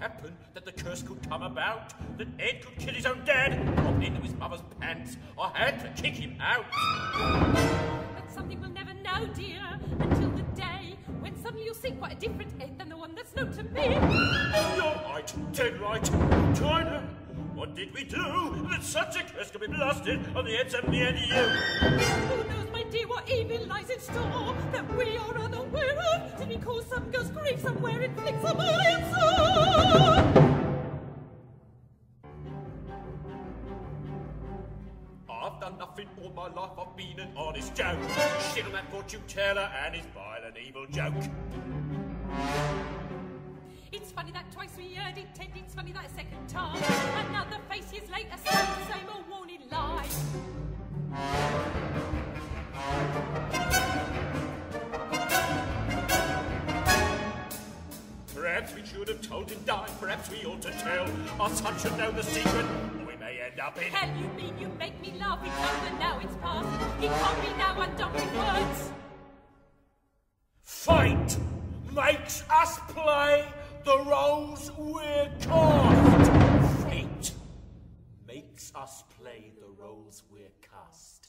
that the curse could come about, that Ed could kill his own dad, pop into his mother's pants. I had to kick him out. That's something we'll never know, dear, until the day when suddenly you'll see quite a different Ed than the one that's known to me. You're right, dead right. China, what did we do that such a curse could be blasted on the Eds of me and you? Who knows, my dear, what evil lies in store that we are unaware of? Did we cause some ghost grief somewhere inflict some I've done nothing all my life, I've been an honest on that fortune teller and his vile and evil joke. It's funny that twice we heard it, and it's funny that a second time. Another face years later, same, same old warning lie. Perhaps we should have told him die, perhaps we ought to tell. Our son should know the secret, or we may end up in... Hell, you mean you make me laugh? It's over now, it's past. It can't be now, I'm done with words. Fate makes us play the roles we're cast. Fate makes us play the roles we're cast.